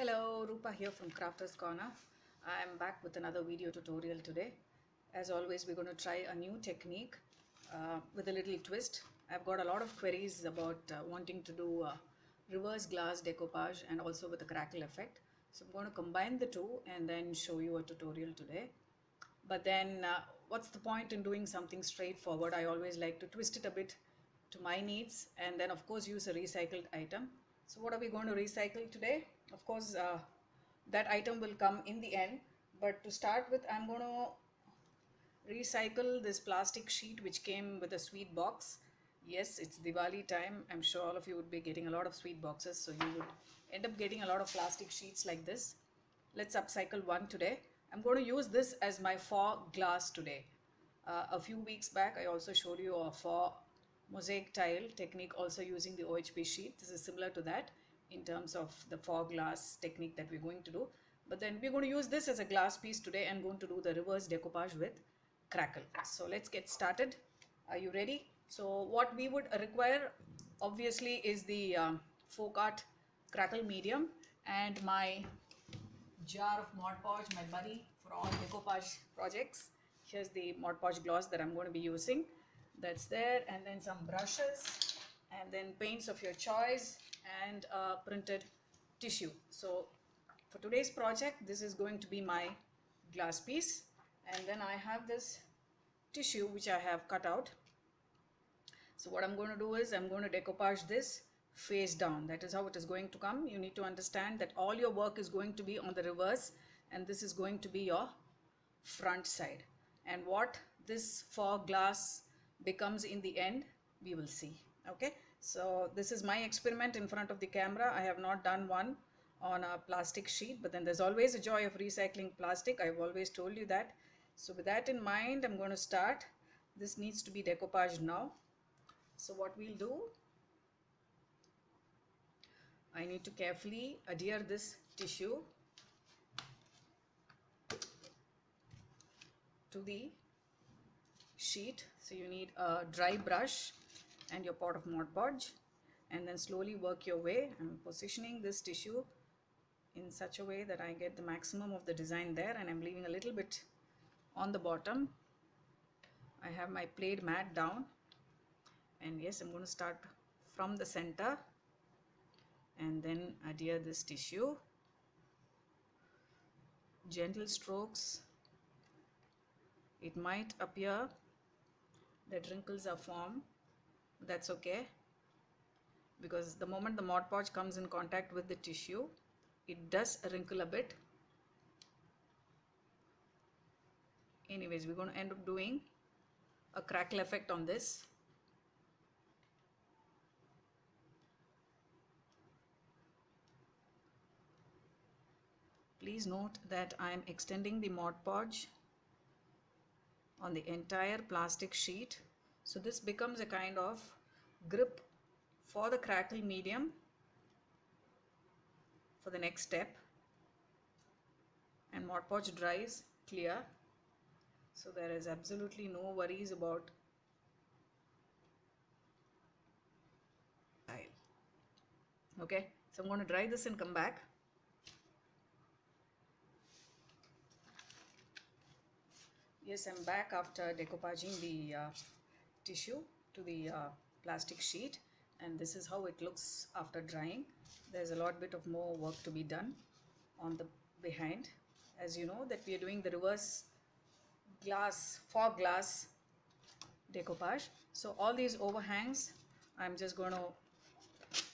Hello, Rupa here from Crafters Corner. I am back with another video tutorial today. As always, we're going to try a new technique uh, with a little twist. I've got a lot of queries about uh, wanting to do reverse glass decoupage and also with a crackle effect. So I'm going to combine the two and then show you a tutorial today. But then uh, what's the point in doing something straightforward? I always like to twist it a bit to my needs and then of course use a recycled item. So what are we going to recycle today? Of course uh, that item will come in the end but to start with I'm going to recycle this plastic sheet which came with a sweet box. Yes, it's Diwali time. I'm sure all of you would be getting a lot of sweet boxes so you would end up getting a lot of plastic sheets like this. Let's upcycle one today. I'm going to use this as my faux glass today. Uh, a few weeks back I also showed you a faux mosaic tile technique also using the OHP sheet. This is similar to that in terms of the faux glass technique that we're going to do. But then we're going to use this as a glass piece today and going to do the reverse decoupage with crackle. So let's get started. Are you ready? So what we would require obviously is the um, folk art crackle medium and my jar of Mod Podge, my buddy for all decoupage projects. Here's the Mod Podge gloss that I'm going to be using. That's there and then some brushes and then paints of your choice and printed tissue. So for today's project, this is going to be my glass piece and then I have this tissue which I have cut out. So what I'm going to do is I'm going to decoupage this face down. That is how it is going to come. You need to understand that all your work is going to be on the reverse and this is going to be your front side. And what this faux glass becomes in the end, we will see. Okay. So this is my experiment in front of the camera. I have not done one on a plastic sheet, but then there's always a joy of recycling plastic. I've always told you that. So with that in mind, I'm going to start. This needs to be decoupaged now. So what we'll do, I need to carefully adhere this tissue to the sheet. So you need a dry brush and your pot of Mod Podge and then slowly work your way. I'm positioning this tissue in such a way that I get the maximum of the design there and I'm leaving a little bit on the bottom. I have my Plaid mat down and yes I'm going to start from the center and then adhere this tissue gentle strokes it might appear that wrinkles are formed that's okay. Because the moment the Mod Podge comes in contact with the tissue it does wrinkle a bit. Anyways we're going to end up doing a crackle effect on this. Please note that I am extending the Mod Podge on the entire plastic sheet so this becomes a kind of grip for the crackle medium for the next step. And Mod Podge dries clear. So there is absolutely no worries about tile. Okay? So I'm going to dry this and come back. Yes I'm back after decoupaging the uh, tissue to the uh, plastic sheet and this is how it looks after drying. There's a lot bit of more work to be done on the behind. As you know that we are doing the reverse glass faux glass decoupage. So all these overhangs I'm just going to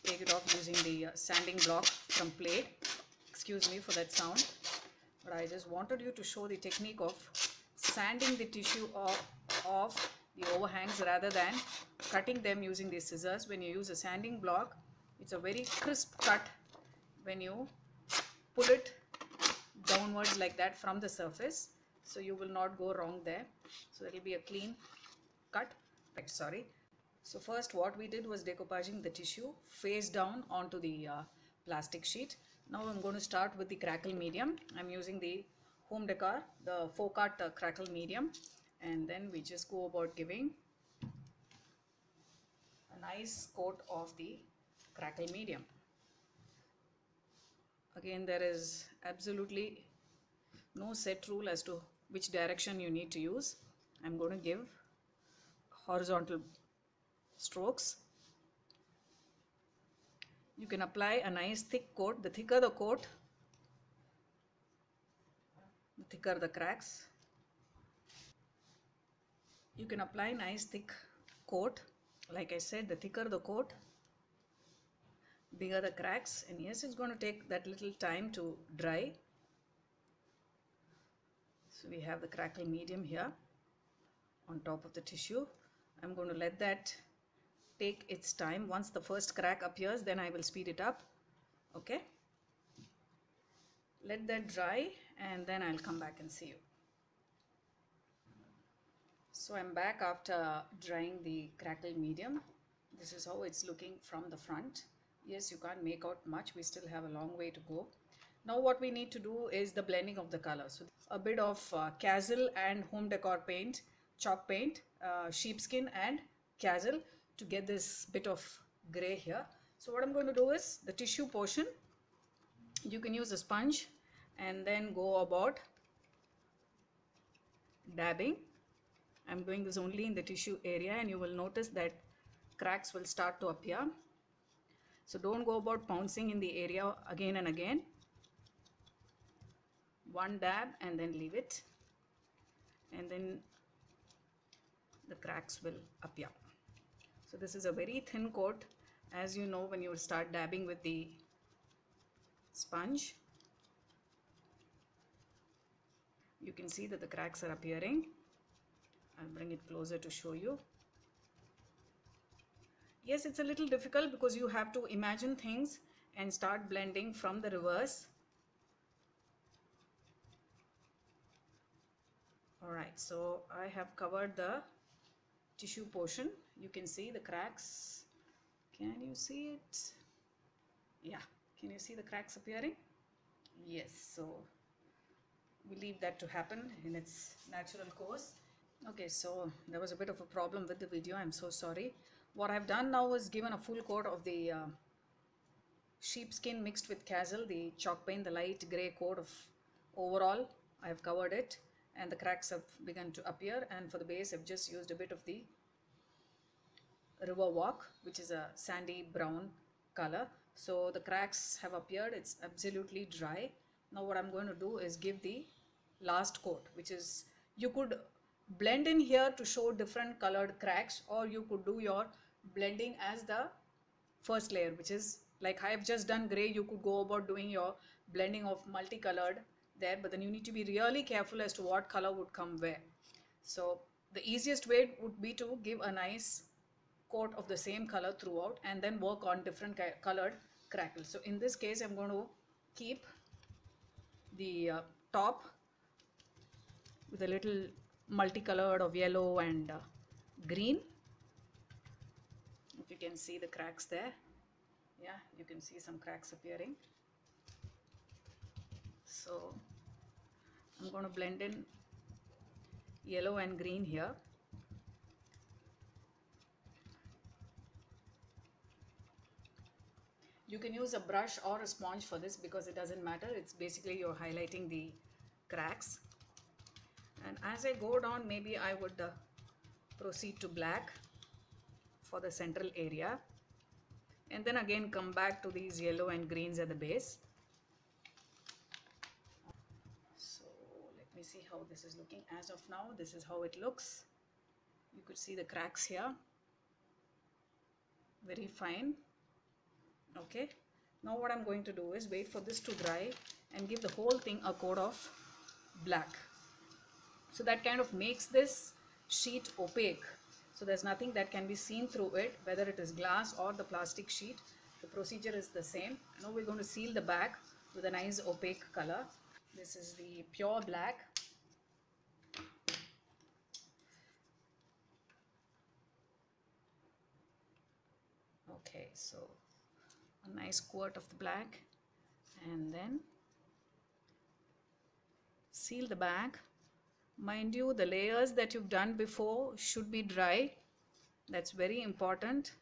take it off using the uh, sanding block from Plaid. Excuse me for that sound but I just wanted you to show the technique of sanding the tissue off, off the overhangs rather than cutting them using the scissors. When you use a sanding block, it's a very crisp cut when you pull it downwards like that from the surface. So you will not go wrong there. So it will be a clean cut. Sorry. So first what we did was decoupaging the tissue face down onto the uh, plastic sheet. Now I'm going to start with the crackle medium. I'm using the Home Decor, the FolkArt uh, crackle medium and then we just go about giving a nice coat of the crackle medium. Again there is absolutely no set rule as to which direction you need to use. I'm going to give horizontal strokes. You can apply a nice thick coat. The thicker the coat the thicker the cracks you can apply nice thick coat. Like I said the thicker the coat bigger the cracks. And yes it's going to take that little time to dry. So we have the crackle medium here on top of the tissue. I'm going to let that take its time. Once the first crack appears then I will speed it up. Okay? Let that dry and then I'll come back and see you so I'm back after drying the crackle medium. This is how it's looking from the front. Yes you can't make out much. We still have a long way to go. Now what we need to do is the blending of the color. So a bit of uh, and home decor paint chalk paint uh, sheepskin and Castle to get this bit of gray here. So what I'm going to do is the tissue portion. You can use a sponge and then go about dabbing I'm doing this only in the tissue area and you will notice that cracks will start to appear. So don't go about pouncing in the area again and again. One dab and then leave it. And then the cracks will appear. So this is a very thin coat. As you know when you start dabbing with the sponge you can see that the cracks are appearing I'll bring it closer to show you. Yes it's a little difficult because you have to imagine things and start blending from the reverse. Alright so I have covered the tissue portion. You can see the cracks. Can you see it? Yeah can you see the cracks appearing? Yes so we leave that to happen in its natural course okay so there was a bit of a problem with the video I'm so sorry what I've done now is given a full coat of the uh, sheepskin mixed with Castle, the chalk paint, the light grey coat of overall. I've covered it and the cracks have begun to appear and for the base I've just used a bit of the river walk which is a sandy brown color. So the cracks have appeared, it's absolutely dry. Now what I'm going to do is give the last coat which is you could blend in here to show different colored cracks or you could do your blending as the first layer which is like I have just done gray you could go about doing your blending of multicolored there but then you need to be really careful as to what color would come where. So the easiest way would be to give a nice coat of the same color throughout and then work on different colored crackles. So in this case I'm going to keep the uh, top with a little multicolored of yellow and uh, green. If you can see the cracks there. Yeah you can see some cracks appearing. So I'm going to blend in yellow and green here. You can use a brush or a sponge for this because it doesn't matter. It's basically you're highlighting the cracks and as I go down maybe I would uh, proceed to black for the central area. And then again come back to these yellow and greens at the base. So let me see how this is looking as of now. This is how it looks. You could see the cracks here. Very fine. Okay. Now what I'm going to do is wait for this to dry and give the whole thing a coat of black so that kind of makes this sheet opaque so there's nothing that can be seen through it, whether it is glass or the plastic sheet. The procedure is the same. Now we're going to seal the back with a nice opaque color. This is the pure black. Okay, so a nice quart of the black and then seal the back Mind you, the layers that you've done before should be dry. That's very important.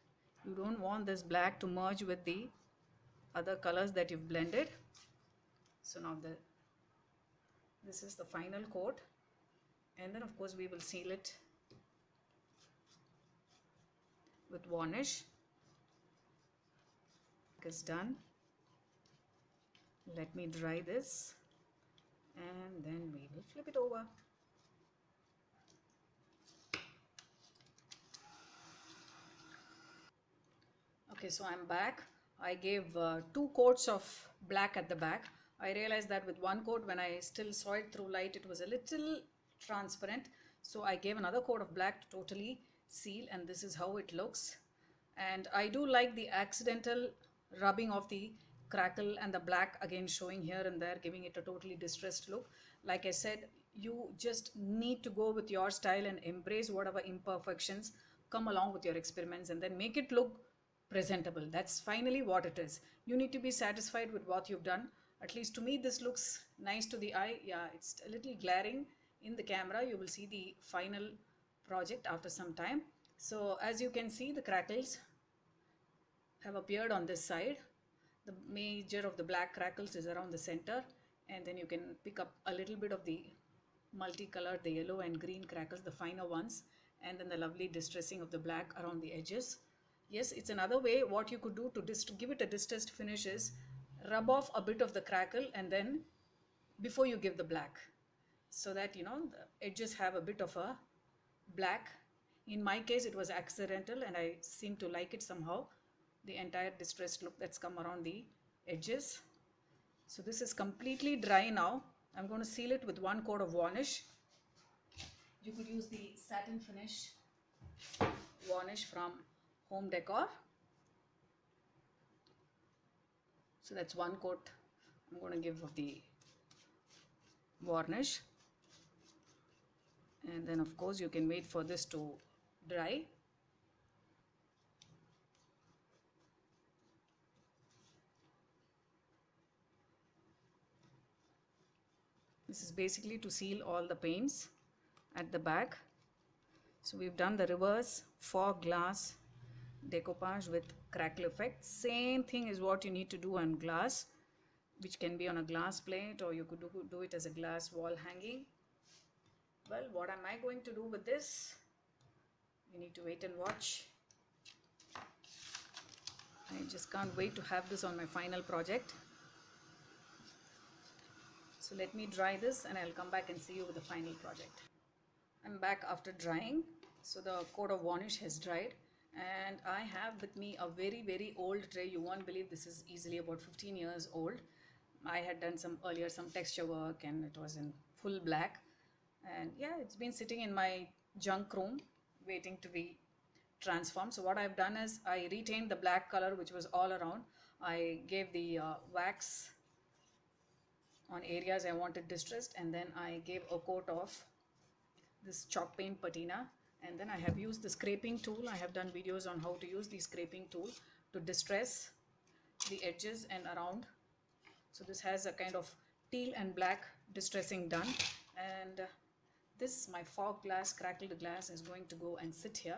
You don't want this black to merge with the other colors that you've blended. so now the this is the final coat and then of course we will seal it with varnish is done let me dry this and then we will flip it over okay so I'm back. I gave uh, two coats of black at the back. I realized that with one coat when I still saw it through light it was a little transparent. So I gave another coat of black to totally seal and this is how it looks. And I do like the accidental rubbing of the crackle and the black again showing here and there giving it a totally distressed look. Like I said you just need to go with your style and embrace whatever imperfections come along with your experiments and then make it look presentable. That's finally what it is. You need to be satisfied with what you've done. At least to me this looks nice to the eye. Yeah it's a little glaring in the camera. You will see the final project after some time. So as you can see the crackles have appeared on this side. The major of the black crackles is around the center and then you can pick up a little bit of the multicolored the yellow and green crackles the finer ones and then the lovely distressing of the black around the edges yes it's another way what you could do to give it a distressed finish is rub off a bit of the crackle and then before you give the black. So that you know the edges have a bit of a black. In my case it was accidental and I seem to like it somehow. The entire distressed look that's come around the edges. So this is completely dry now. I'm going to seal it with one coat of varnish. You could use the satin finish varnish from home decor. So that's one coat I'm going to give of the varnish. And then of course you can wait for this to dry. This is basically to seal all the paints at the back. So we've done the reverse faux glass decoupage with crackle effect. Same thing is what you need to do on glass which can be on a glass plate or you could do, do it as a glass wall hanging. Well what am I going to do with this? You need to wait and watch. I just can't wait to have this on my final project. So let me dry this and I'll come back and see you with the final project. I'm back after drying so the coat of varnish has dried and I have with me a very very old tray. You won't believe this is easily about 15 years old. I had done some earlier some texture work and it was in full black. And yeah it's been sitting in my junk room waiting to be transformed. So what I've done is I retained the black color which was all around. I gave the uh, wax on areas I wanted distressed and then I gave a coat of this chalk paint patina and then I have used the scraping tool. I have done videos on how to use the scraping tool to distress the edges and around. So this has a kind of teal and black distressing done. And this my faux glass crackled glass is going to go and sit here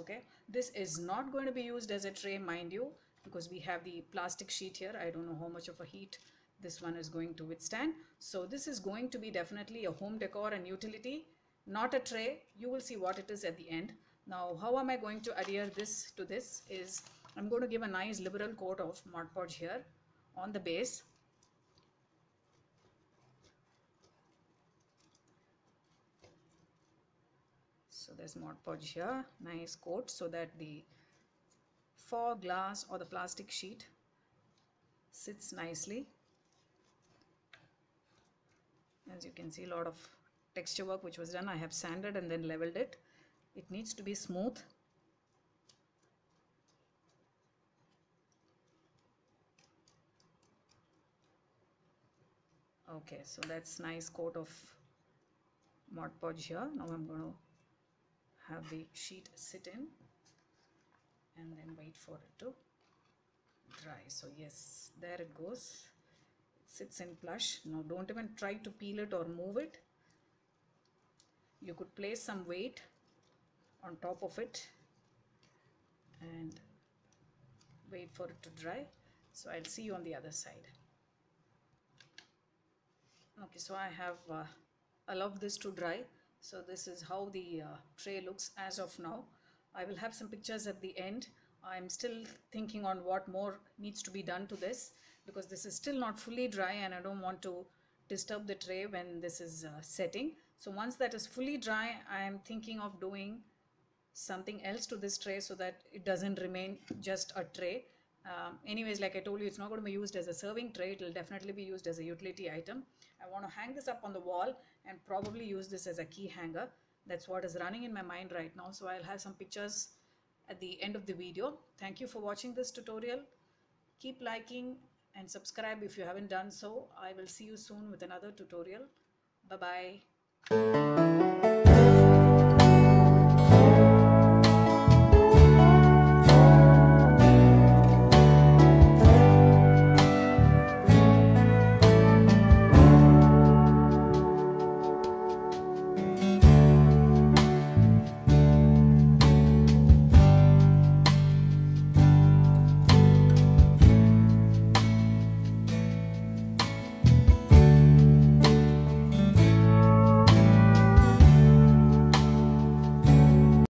okay? This is not going to be used as a tray mind you because we have the plastic sheet here. I don't know how much of a heat this one is going to withstand. So this is going to be definitely a home decor and utility not a tray. You will see what it is at the end. Now how am I going to adhere this to this is I'm going to give a nice liberal coat of Mod Podge here on the base. So there's Mod Podge here. Nice coat so that the faux glass or the plastic sheet sits nicely. As you can see a lot of texture work which was done I have sanded and then leveled it. It needs to be smooth. Okay so that's nice coat of Mod Podge here. Now I'm going to have the sheet sit in and then wait for it to dry. So yes there it goes. It sits in plush. Now don't even try to peel it or move it you could place some weight on top of it and wait for it to dry. So I'll see you on the other side. Okay so I have uh, allowed this to dry. So this is how the uh, tray looks as of now. I will have some pictures at the end. I'm still thinking on what more needs to be done to this because this is still not fully dry and I don't want to disturb the tray when this is uh, setting so once that is fully dry I am thinking of doing something else to this tray so that it doesn't remain just a tray. Um, anyways like I told you it's not going to be used as a serving tray. It will definitely be used as a utility item. I want to hang this up on the wall and probably use this as a key hanger. That's what is running in my mind right now. So I'll have some pictures at the end of the video. Thank you for watching this tutorial. Keep liking and subscribe if you haven't done so. I will see you soon with another tutorial. Bye bye うん。